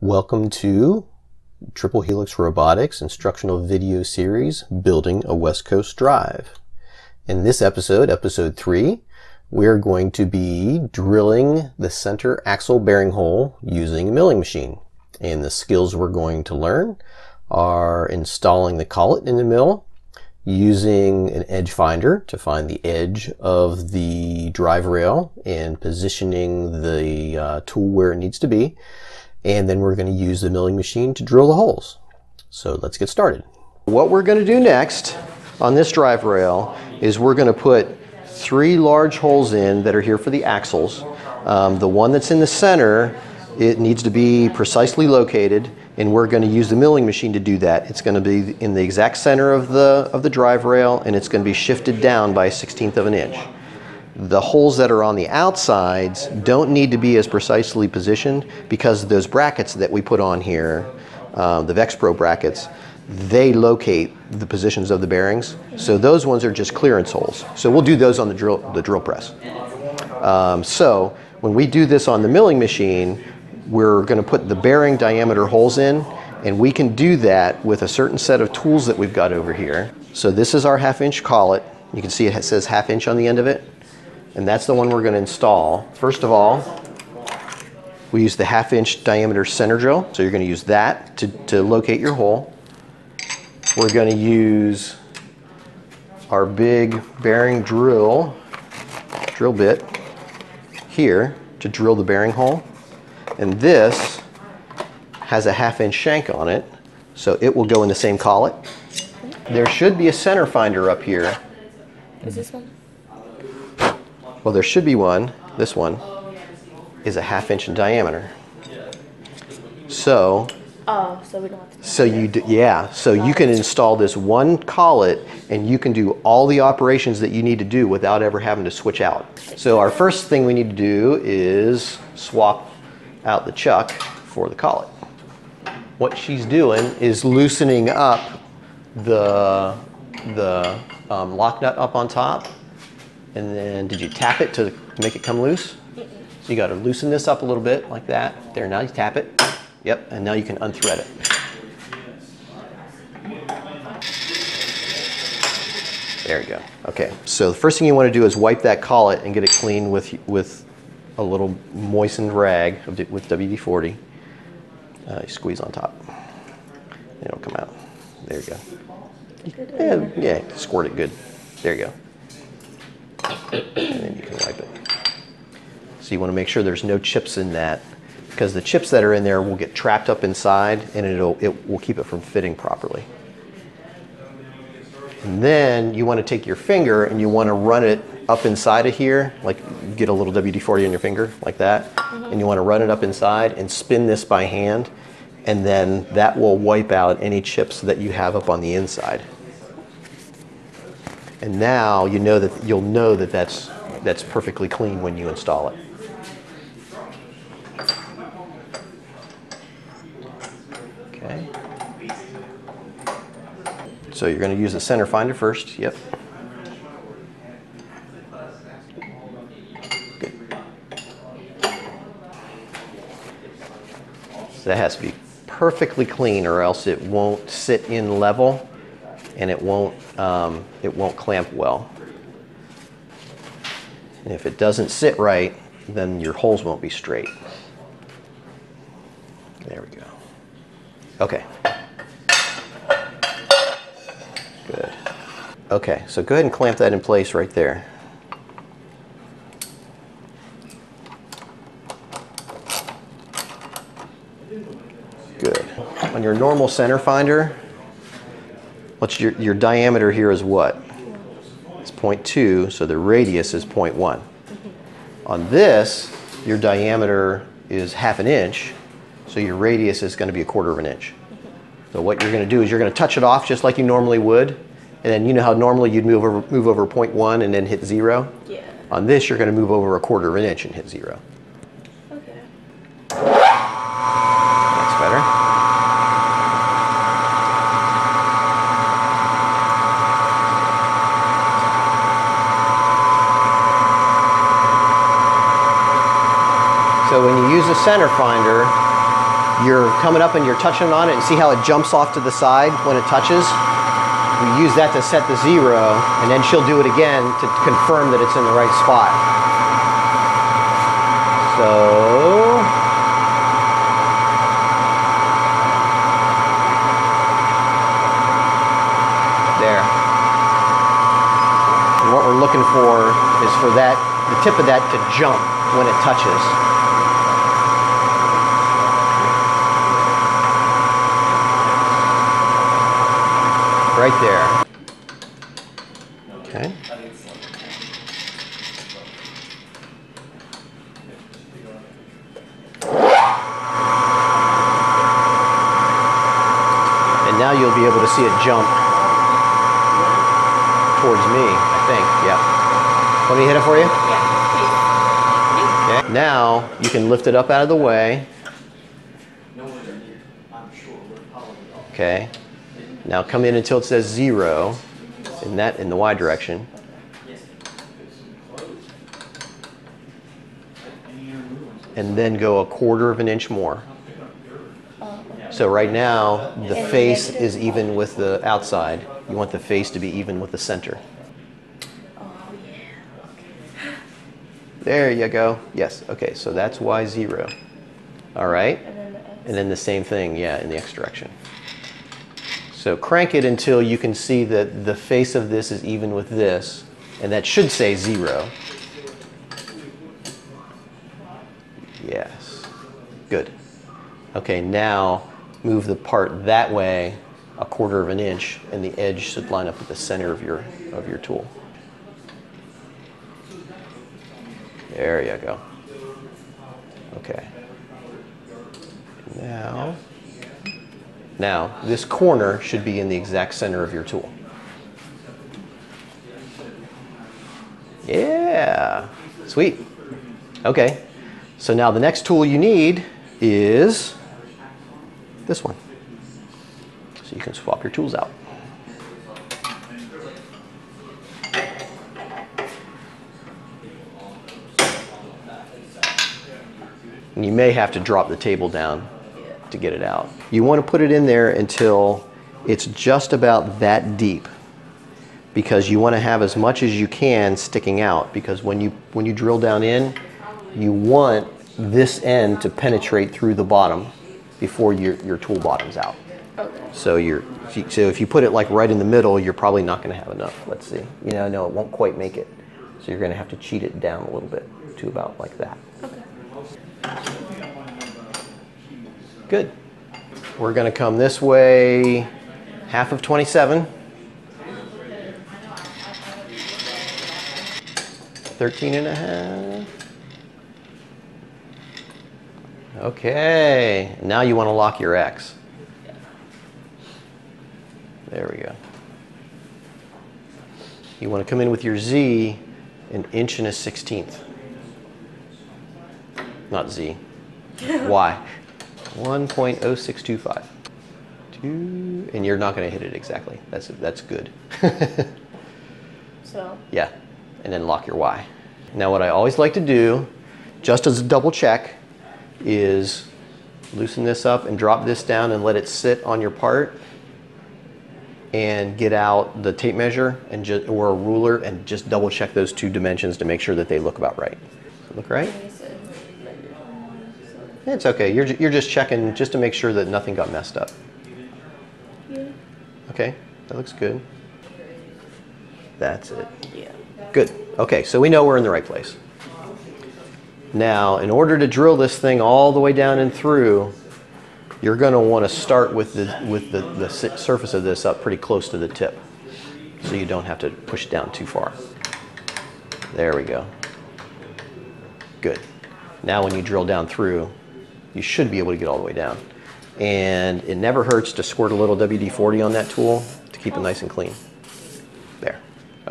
Welcome to Triple Helix Robotics instructional video series, Building a West Coast Drive. In this episode, episode 3, we're going to be drilling the center axle bearing hole using a milling machine. And the skills we're going to learn are installing the collet in the mill, using an edge finder to find the edge of the drive rail and positioning the uh, tool where it needs to be. And then we're going to use the milling machine to drill the holes. So let's get started. What we're going to do next on this drive rail is we're going to put three large holes in that are here for the axles. Um, the one that's in the center, it needs to be precisely located and we're going to use the milling machine to do that. It's going to be in the exact center of the, of the drive rail and it's going to be shifted down by a 16th of an inch. The holes that are on the outsides don't need to be as precisely positioned because those brackets that we put on here, uh, the Vexpro brackets, they locate the positions of the bearings. So those ones are just clearance holes. So we'll do those on the drill, the drill press. Um, so when we do this on the milling machine, we're going to put the bearing diameter holes in and we can do that with a certain set of tools that we've got over here. So this is our half inch collet. You can see it says half inch on the end of it. And that's the one we're going to install. First of all, we use the half inch diameter center drill. So you're going to use that to, to locate your hole. We're going to use our big bearing drill, drill bit here to drill the bearing hole. And this has a half inch shank on it, so it will go in the same collet. There should be a center finder up here. Is this one? Well, there should be one. This one is a half inch in diameter. So, Oh, so we don't have to. so you do, yeah, so you can install this one collet and you can do all the operations that you need to do without ever having to switch out. So our first thing we need to do is swap out the chuck for the collet. What she's doing is loosening up the, the um, lock nut up on top. And then did you tap it to make it come loose? So you got to loosen this up a little bit like that. There, now you tap it. Yep, and now you can unthread it. There you go. Okay, so the first thing you want to do is wipe that collet and get it clean with, with a little moistened rag of with WD-40. Uh, you squeeze on top. It'll come out. There you go. Yeah, yeah, squirt it good. There you go. And then you can wipe it. So you want to make sure there's no chips in that because the chips that are in there will get trapped up inside and it'll, it will keep it from fitting properly. And then you want to take your finger and you want to run it up inside of here, like get a little WD-40 on your finger, like that. Mm-hmm. And you want to run it up inside and spin this by hand. And then that will wipe out any chips that you have up on the inside. And now you know that you'll know that that's, that's perfectly clean when you install it. Okay. So you're going to use the center finder first. Yep. That has to be perfectly clean, or else it won't sit in level, and it won't um, it won't clamp well. And if it doesn't sit right, then your holes won't be straight. There we go. Okay. Good. Okay, so go ahead and clamp that in place right there. Good. On your normal center finder, what's your, your diameter here is what? It's 0.2, so the radius is 0.1. On this, your diameter is half an inch, so your radius is going to be a quarter of an inch. So what you're going to do is you're going to touch it off just like you normally would, and then you know how normally you'd move over move over 0.1 and then hit zero. Yeah. On this, you're going to move over a quarter of an inch and hit zero. Okay. That's better. So when you use a center finder, you're coming up and you're touching on it and see how it jumps off to the side when it touches? We use that to set the zero, and then she'll do it again to confirm that it's in the right spot. So, there. And what we're looking for is for that, the tip of that to jump when it touches. Right there. Okay. And now you'll be able to see it jump towards me, I think. Yep. Let me hit it for you? Yeah, Okay. Now you can lift it up out of the way. Okay. Now come in until it says zero in that in the Y direction. And then go a quarter of an inch more. So right now the face is even with the outside. You want the face to be even with the center. There you go. Yes. Okay. So that's Y zero. All right. And then the X. And then the same thing, yeah, in the X direction. So crank it until you can see that the face of this is even with this, and that should say zero. Yes. Good. Okay, now move the part that way a quarter of an inch, and the edge should line up with the center of your of your tool. There you go. Okay. Now, now this corner should be in the exact center of your tool. Yeah, sweet. Okay, so now the next tool you need is this one. So you can swap your tools out. And you may have to drop the table down to get it out. You want to put it in there until it's just about that deep because you want to have as much as you can sticking out because when you when you drill down in you want this end to penetrate through the bottom before your, your tool bottoms out. Okay. So you're so if you put it like right in the middle, you're probably not going to have enough. Let's see. You know, no, it won't quite make it. So you're going to have to cheat it down a little bit to about like that. Okay. Good. We're going to come this way, half of 27. 13 and a half. Okay, now you want to lock your X. There we go. You want to come in with your Z an inch and a sixteenth. Not Z. Y. 1.0625. Two, and you're not going to hit it exactly. That's that's good. So, yeah, and then lock your Y. Now what I always like to do, just as a double check, is loosen this up and drop this down and let it sit on your part and get out the tape measure and just or a ruler and just double check those two dimensions to make sure that they look about right. Look right? you said negative one, so, It's okay. You're, you're just checking just to make sure that nothing got messed up. yeah. Okay, that looks good. That's it. Yeah. Good. Okay, so we know we're in the right place. Now, in order to drill this thing all the way down and through, you're going to want to start with the with the, the surface of this up pretty close to the tip, so you don't have to push it down too far. There we go. Good. Now, when you drill down through, you should be able to get all the way down. And it never hurts to squirt a little WD-40 on that tool to keep it nice and clean. There.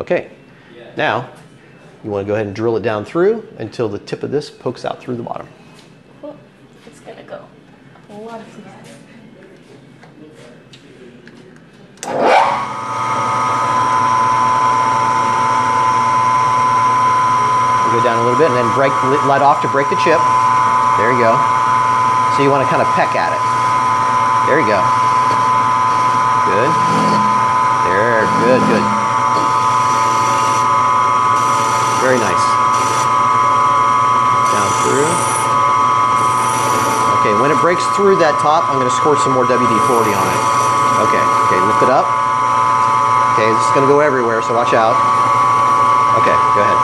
Okay. Now, you want to go ahead and drill it down through until the tip of this pokes out through the bottom. It's gonna go a lot of places. Go down a little bit and then break, let off to break the chip. There you go. So you want to kind of peck at it. There you go. Good. There, good, good. Very nice. Down through. Okay, when it breaks through that top, I'm going to squirt some more WD-40 on it. Okay, okay, lift it up. Okay, this is going to go everywhere, so watch out. Okay, go ahead.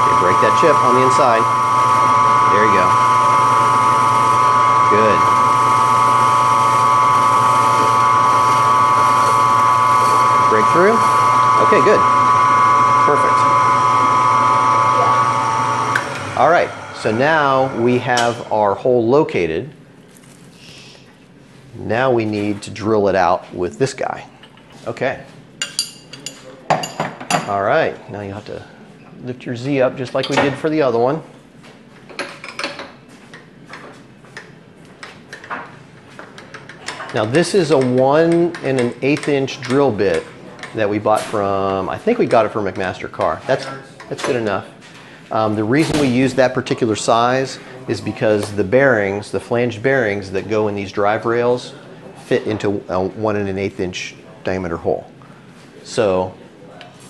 Okay, break that chip on the inside. There you go. Good. Break through. Okay, good. Perfect. All right, so now we have our hole located. Now we need to drill it out with this guy. Okay. All right, now you have to lift your Z up just like we did for the other one. Now this is a one and an eighth inch drill bit that we bought from, I think we got it from McMaster-Carr. That's, that's good enough. Um, the reason we use that particular size is because the bearings, the flanged bearings that go in these drive rails fit into a one and an eighth inch diameter hole. So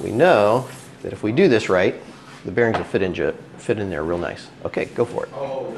we know that if we do this right, the bearings will fit in, fit in there real nice. Okay, go for it. Oh,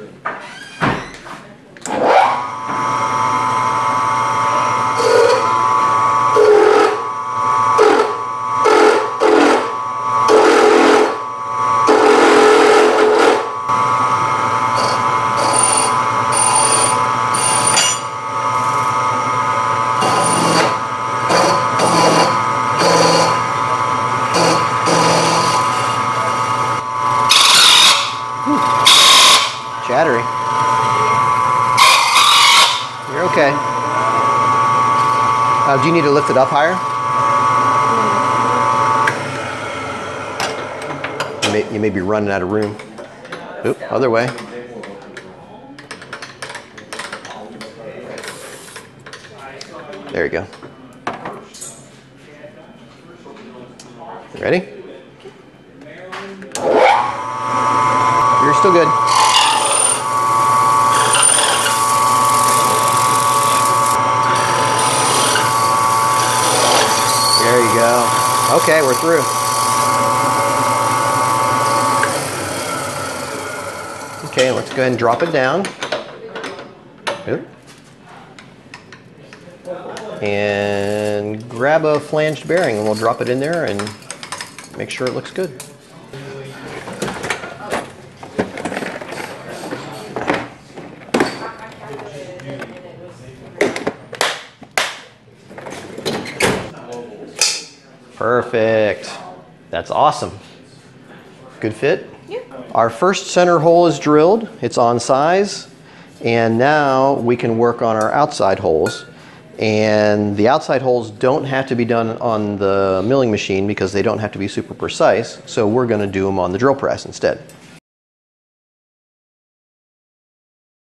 Chattery. You're okay. Uh, do you need to lift it up higher? You may, you may be running out of room. Oop, other way. There you go. Ready? You're still good. There you go. Okay, we're through. Okay, let's go ahead and drop it down. Oop. And grab a flanged bearing and we'll drop it in there and make sure it looks good. Perfect. That's awesome. Good fit? Yeah. Our first center hole is drilled, it's on size, and now we can work on our outside holes. And the outside holes don't have to be done on the milling machine because they don't have to be super precise, so we're gonna do them on the drill press instead.